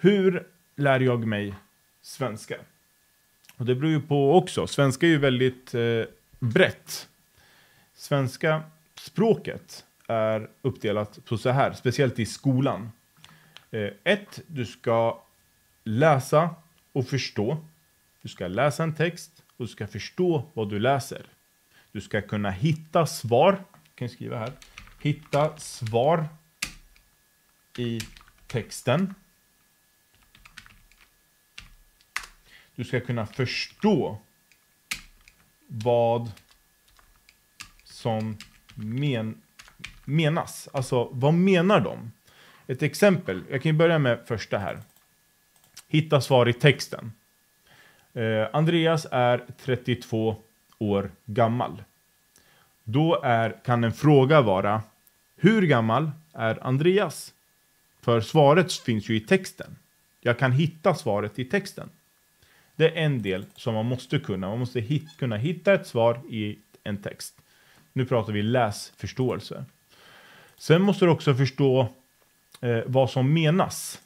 hur lär jag mig svenska? Och det beror ju på också. Svenska är ju väldigt eh, brett. Svenska språket är uppdelat på så här, speciellt i skolan. Eh, ett, du ska läsa och förstå. Du ska läsa en text och du ska förstå vad du läser. Du ska kunna hitta svar. Jag kan skriva här. Hitta svar i texten. Du ska kunna förstå vad som men, menas. Alltså, vad menar de? Ett exempel, jag kan ju börja med första här. Hitta svar i texten. Eh, Andreas är 32 år gammal. Då är, kan en fråga vara Hur gammal är Andreas? För svaret finns ju i texten. Jag kan hitta svaret i texten. Det är en del som man måste kunna. Man måste hit, kunna hitta ett svar i en text. Nu pratar vi läsförståelse. Sen måste du också förstå eh, vad som menas.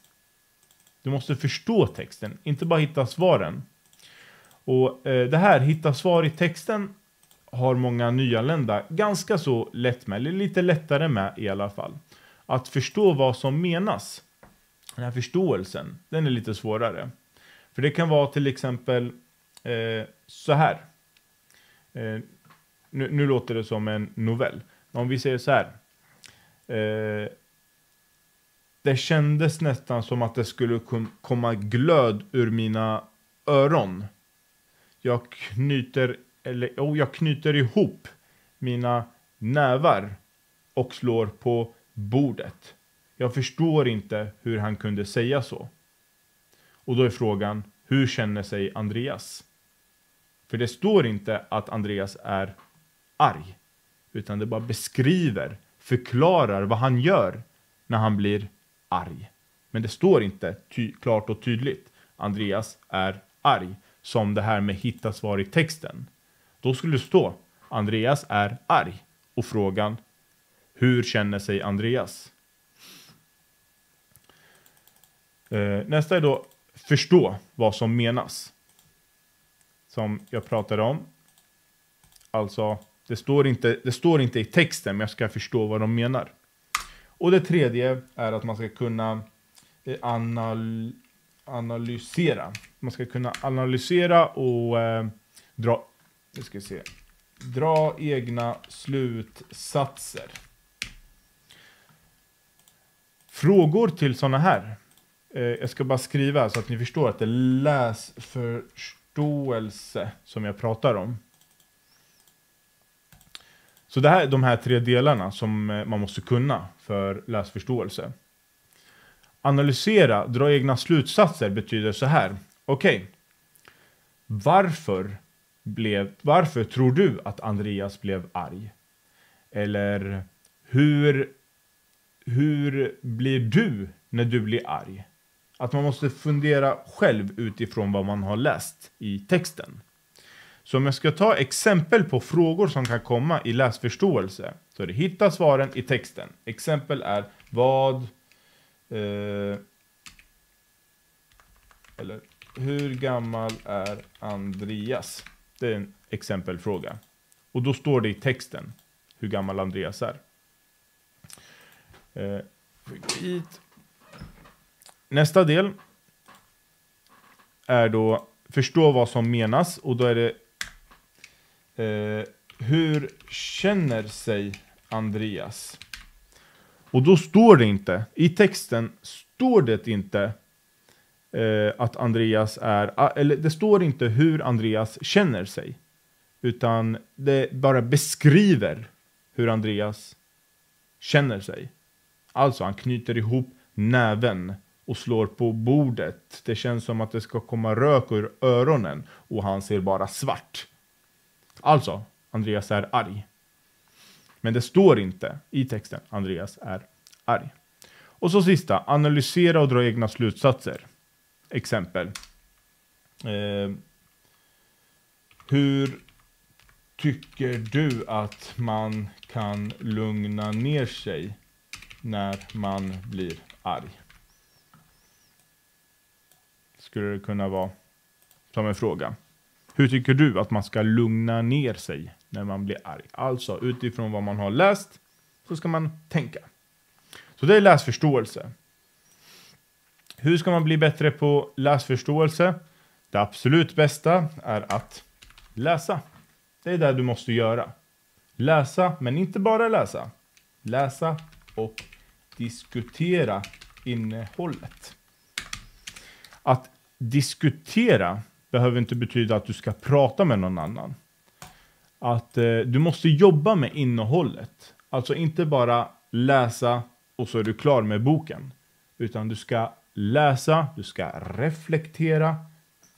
Du måste förstå texten, inte bara hitta svaren. Och eh, det här, hitta svar i texten, har många nyanlända ganska så lätt med, eller lite lättare med i alla fall. Att förstå vad som menas, den här förståelsen, den är lite svårare. För det kan vara till exempel eh, så här. Eh, nu, nu, låter det som en novell. Om vi säger så här. Eh, det kändes nästan som att det skulle komma glöd ur mina öron. Jag knyter, eller oh, jag knyter ihop mina nävar och slår på bordet. Jag förstår inte hur han kunde säga så. Och då är frågan, hur känner sig Andreas? För det står inte att Andreas är arg, utan det bara beskriver, förklarar vad han gör när han blir arg. Men det står inte klart och tydligt, Andreas är arg, som det här med hitta svar i texten. Då skulle det stå, Andreas är arg, och frågan, hur känner sig Andreas? Eh, nästa är då förstå vad som menas. Som jag pratade om. Alltså, det står, inte, det står inte i texten, men jag ska förstå vad de menar. Och det tredje är att man ska kunna eh, anal analysera. Man ska kunna analysera och eh, dra, nu ska se, dra egna slutsatser. Frågor till sådana här Eh, jag ska bara skriva så att ni förstår att det är läsförståelse som jag pratar om. Så det här är de här tre delarna som eh, man måste kunna för läsförståelse. Analysera, dra egna slutsatser betyder så här. Okej, okay. varför, blev, varför tror du att Andreas blev arg? Eller hur, hur blir du när du blir arg? Att man måste fundera själv utifrån vad man har läst i texten. Så om jag ska ta exempel på frågor som kan komma i läsförståelse så är det hitta svaren i texten. Exempel är vad eh, eller hur gammal är Andreas? Det är en exempelfråga. Och då står det i texten hur gammal Andreas är. Eh, hit Nästa del är då förstå vad som menas och då är det eh, hur känner sig Andreas? Och då står det inte, i texten står det inte eh, att Andreas är, ah, eller det står inte hur Andreas känner sig. Utan det bara beskriver hur Andreas känner sig. Alltså, han knyter ihop näven och slår på bordet. Det känns som att det ska komma rök ur öronen och han ser bara svart. Alltså, Andreas är arg. Men det står inte i texten Andreas är arg. Och så sista, analysera och dra egna slutsatser. Exempel. Eh, hur tycker du att man kan lugna ner sig när man blir arg? Skulle det kunna vara som en fråga. Hur tycker du att man ska lugna ner sig när man blir arg? Alltså utifrån vad man har läst så ska man tänka. Så det är läsförståelse. Hur ska man bli bättre på läsförståelse? Det absolut bästa är att läsa. Det är det du måste göra. Läsa, men inte bara läsa. Läsa och diskutera innehållet. Att diskutera behöver inte betyda att du ska prata med någon annan. Att eh, du måste jobba med innehållet. Alltså inte bara läsa och så är du klar med boken. Utan du ska läsa, du ska reflektera.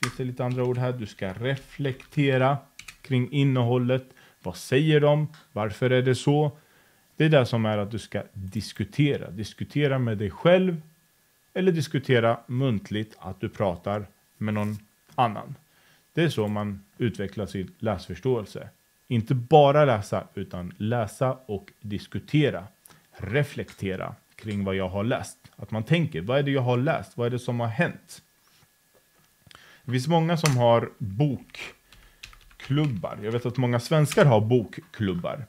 Finns det lite andra ord här? Du ska reflektera kring innehållet. Vad säger de? Varför är det så? Det är det som är att du ska diskutera. Diskutera med dig själv eller diskutera muntligt att du pratar med någon annan. Det är så man utvecklar sin läsförståelse. Inte bara läsa, utan läsa och diskutera. Reflektera kring vad jag har läst. Att man tänker, vad är det jag har läst? Vad är det som har hänt? Det finns många som har bokklubbar. Jag vet att många svenskar har bokklubbar.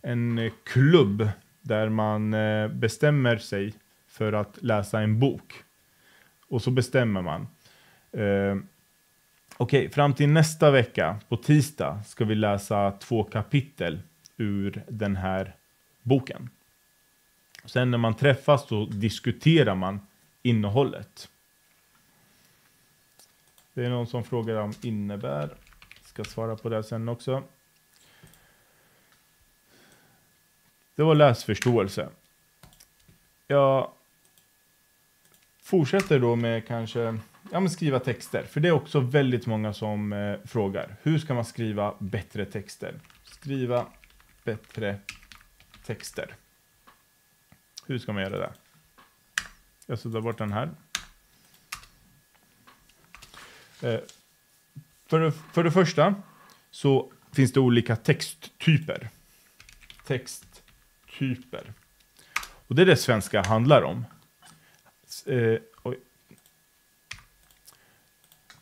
En klubb där man eh, bestämmer sig för att läsa en bok. Och så bestämmer man. Eh, Okej, okay, fram till nästa vecka, på tisdag, ska vi läsa två kapitel ur den här boken. Sen när man träffas så diskuterar man innehållet. Det är någon som frågar om innebär. Ska svara på det sen också. Det var läsförståelse. Jag fortsätter då med kanske ja, men skriva texter. För det är också väldigt många som eh, frågar. Hur ska man skriva bättre texter? Skriva bättre texter. Hur ska man göra det? Jag suddar bort den här. Eh, för, det, för det första så finns det olika texttyper. Texttyper. Och det är det svenska handlar om. Eh,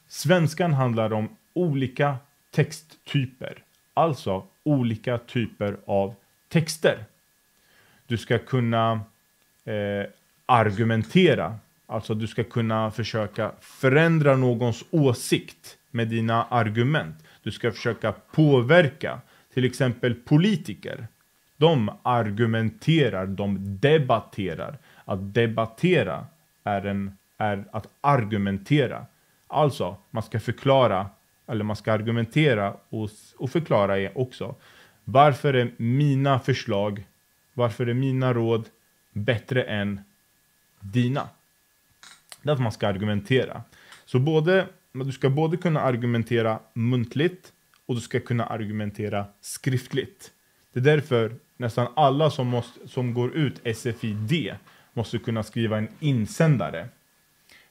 Svenskan handlar om olika texttyper. Alltså olika typer av texter. Du ska kunna eh, argumentera. Alltså du ska kunna försöka förändra någons åsikt med dina argument. Du ska försöka påverka till exempel politiker. De argumenterar, de debatterar. Att debattera är, en, är att argumentera. Alltså, man ska förklara, eller man ska argumentera och, och förklara också. Varför är mina förslag, varför är mina råd bättre än dina? Det är att man ska argumentera. Så både, du ska både kunna argumentera muntligt och du ska kunna argumentera skriftligt. Det är därför nästan alla som, måste, som går ut SFID måste kunna skriva en insändare.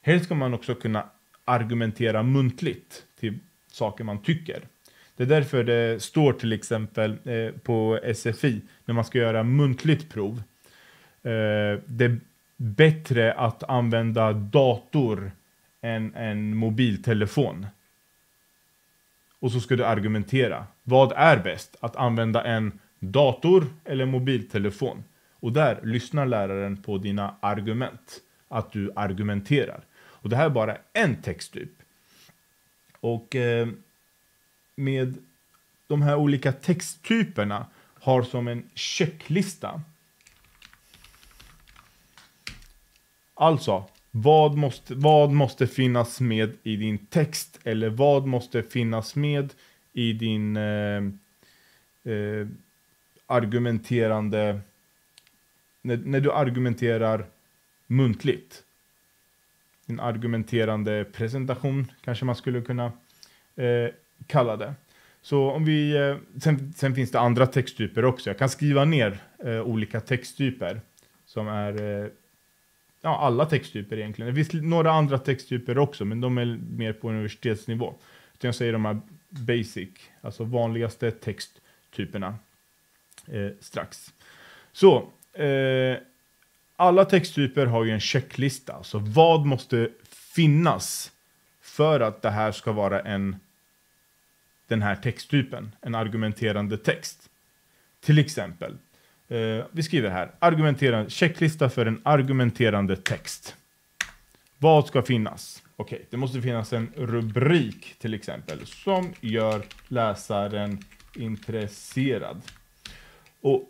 Helst ska man också kunna argumentera muntligt till saker man tycker. Det är därför det står till exempel eh, på SFI när man ska göra muntligt prov. Eh, det är bättre att använda dator än en mobiltelefon. Och så ska du argumentera. Vad är bäst? Att använda en dator eller mobiltelefon? Och där lyssnar läraren på dina argument. Att du argumenterar. Och det här är bara en texttyp. Och eh, med de här olika texttyperna har som en checklista. Alltså, vad måste, vad måste finnas med i din text? Eller vad måste finnas med i din eh, eh, argumenterande... När, när du argumenterar muntligt en argumenterande presentation, kanske man skulle kunna eh, kalla det. Så om vi, eh, sen, sen, finns det andra texttyper också. Jag kan skriva ner eh, olika texttyper som är eh, ja, alla texttyper egentligen. Det finns några andra texttyper också, men de är mer på universitetsnivå. Så jag säger de här basic, alltså vanligaste texttyperna eh, strax. Så, eh, alla texttyper har ju en checklista. Så vad måste finnas för att det här ska vara en den här texttypen, en argumenterande text. Till exempel, eh, vi skriver här, argumenterande, checklista för en argumenterande text. Vad ska finnas? Okej, okay, det måste finnas en rubrik till exempel som gör läsaren intresserad. Och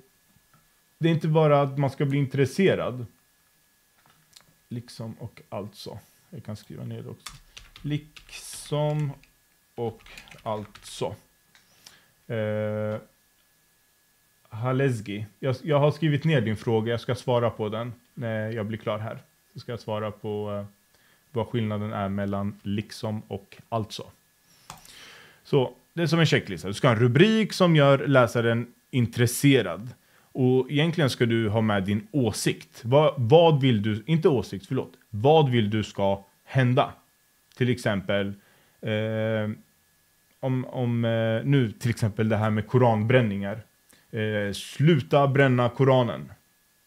det är inte bara att man ska bli intresserad. Liksom och alltså. Jag kan skriva ner det också. Liksom och alltså. Eh, Halesgi. Jag, jag, har skrivit ner din fråga. Jag ska svara på den när jag blir klar här. Så ska jag svara på eh, vad skillnaden är mellan liksom och alltså. Så det är som en checklista. Du ska ha en rubrik som gör läsaren intresserad. Och egentligen ska du ha med din åsikt. Vad, vad vill du, inte åsikt, förlåt. Vad vill du ska hända? Till exempel, eh, om, om eh, nu till exempel det här med koranbränningar. Eh, sluta bränna koranen.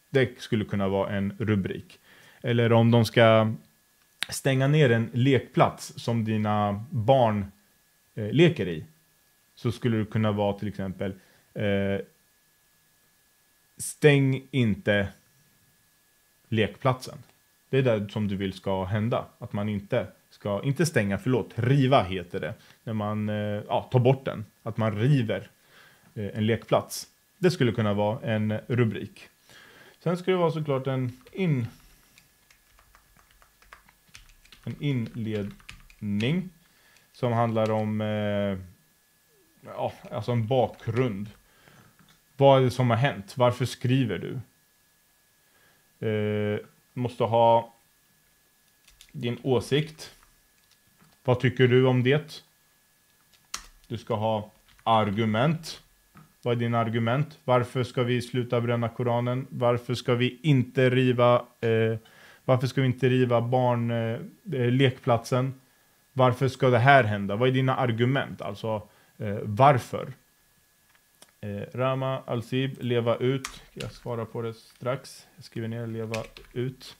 Det skulle kunna vara en rubrik. Eller om de ska stänga ner en lekplats som dina barn eh, leker i. Så skulle det kunna vara till exempel eh, Stäng inte lekplatsen. Det är det som du vill ska hända. Att man inte ska, inte stänga, förlåt, riva heter det. När man eh, ja, tar bort den. Att man river eh, en lekplats. Det skulle kunna vara en rubrik. Sen skulle det vara såklart en in en inledning som handlar om eh, ja, alltså en bakgrund. Vad är det som har hänt? Varför skriver du? Eh, måste ha din åsikt. Vad tycker du om det? Du ska ha argument. Vad är dina argument? Varför ska vi sluta bränna Koranen? Varför ska vi inte riva eh, varför ska vi inte riva barn eh, eh lekplatsen? Varför ska det här hända? Vad är dina argument? Alltså eh, varför? Eh, Rama Alsib, leva ut. Jag svarar på det strax. Jag skriver ner leva ut.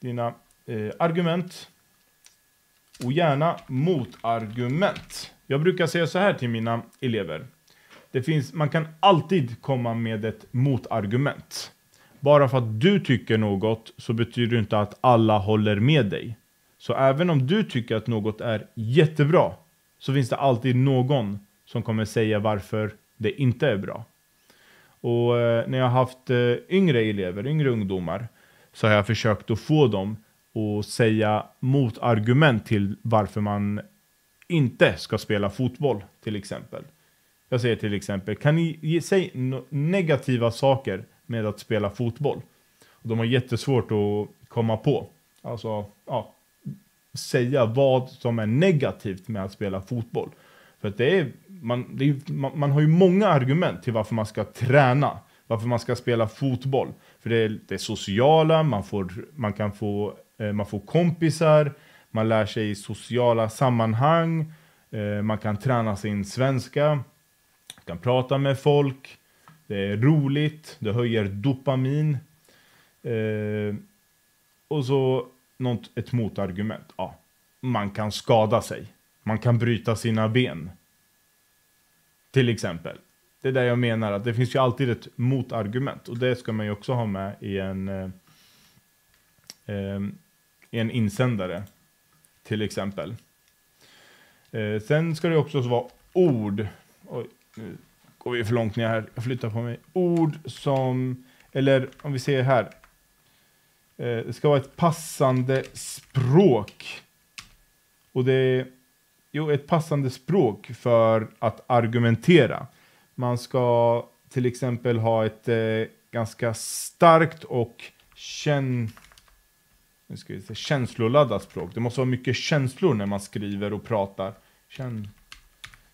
Dina eh, argument. Och gärna motargument. Jag brukar säga så här till mina elever. Det finns, man kan alltid komma med ett motargument. Bara för att du tycker något så betyder det inte att alla håller med dig. Så även om du tycker att något är jättebra så finns det alltid någon som kommer säga varför det inte är bra. Och eh, när jag har haft eh, yngre elever, yngre ungdomar, så har jag försökt att få dem att säga motargument till varför man inte ska spela fotboll till exempel. Jag säger till exempel, kan ni ge, säg negativa saker med att spela fotboll? Och de har jättesvårt att komma på. Alltså, ja, säga vad som är negativt med att spela fotboll. För att det är, man, det är, man, man, har ju många argument till varför man ska träna, varför man ska spela fotboll. För det är det sociala, man, får, man kan få, eh, man får kompisar, man lär sig sociala sammanhang, eh, man kan träna sin svenska, Man kan prata med folk, det är roligt, det höjer dopamin. Eh, och så något, ett motargument. Ja, man kan skada sig. Man kan bryta sina ben. Till exempel. Det är det jag menar, att det finns ju alltid ett motargument. Och det ska man ju också ha med i en, eh, eh i en insändare. Till exempel. Eh, sen ska det också vara ord. Oj, nu går vi för långt ner här. Jag flyttar på mig. Ord som, eller om vi ser här. Eh, det ska vara ett passande språk. Och det är jo, ett passande språk för att argumentera. Man ska till exempel ha ett eh, ganska starkt och känn, nu ska vi se, känsloladdat språk. Det måste vara mycket känslor när man skriver och pratar. Känn,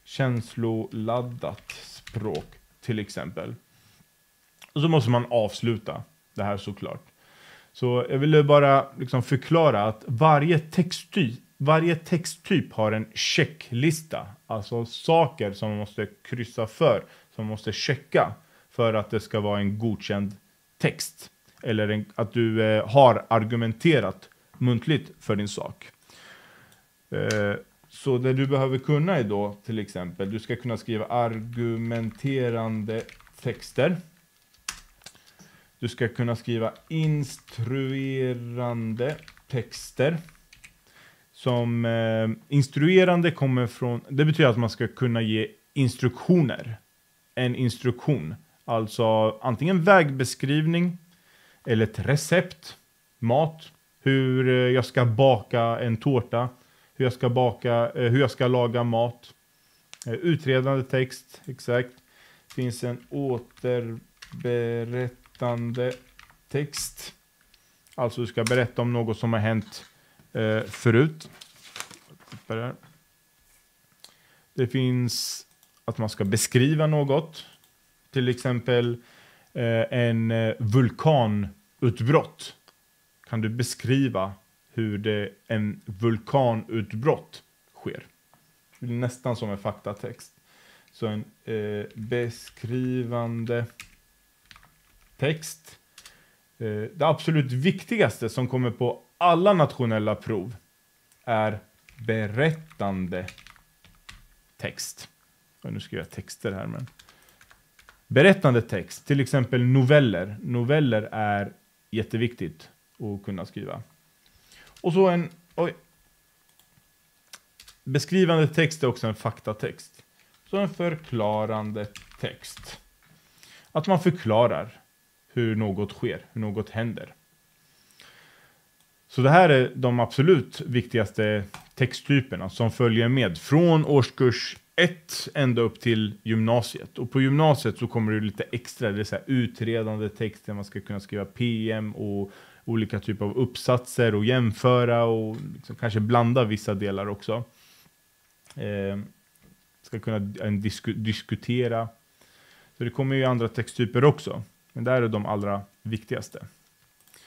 känsloladdat språk till exempel. Och så måste man avsluta det här såklart. Så jag ville bara liksom förklara att varje texttyp, varje texttyp har en checklista. Alltså saker som man måste kryssa för, som man måste checka för att det ska vara en godkänd text. Eller en, att du eh, har argumenterat muntligt för din sak. Eh, så det du behöver kunna är då till exempel, du ska kunna skriva argumenterande texter. Du ska kunna skriva instruerande texter. Som eh, instruerande kommer från, det betyder att man ska kunna ge instruktioner. En instruktion. Alltså antingen vägbeskrivning eller ett recept, mat, hur eh, jag ska baka en tårta, hur jag ska baka, eh, hur jag ska laga mat. Eh, utredande text, exakt. Finns en berättande text. Alltså du ska berätta om något som har hänt eh, förut. Det finns att man ska beskriva något. Till exempel eh, en eh, vulkanutbrott. Kan du beskriva hur det, en vulkanutbrott sker? Det är nästan som en faktatext. Så en eh, beskrivande text. Eh, det absolut viktigaste som kommer på alla nationella prov är berättande text. Och nu skriver jag texter här, men berättande text, till exempel noveller. Noveller är jätteviktigt att kunna skriva. Och så en oj, beskrivande text är också en faktatext. Så en förklarande text. Att man förklarar hur något sker, hur något händer. Så det här är de absolut viktigaste texttyperna som följer med från årskurs 1 ända upp till gymnasiet. Och på gymnasiet så kommer det lite extra, det är så utredande texter, man ska kunna skriva PM och olika typer av uppsatser och jämföra och liksom kanske blanda vissa delar också. Eh, ska kunna disku, diskutera. Så det kommer ju andra texttyper också. Men det här är de allra viktigaste.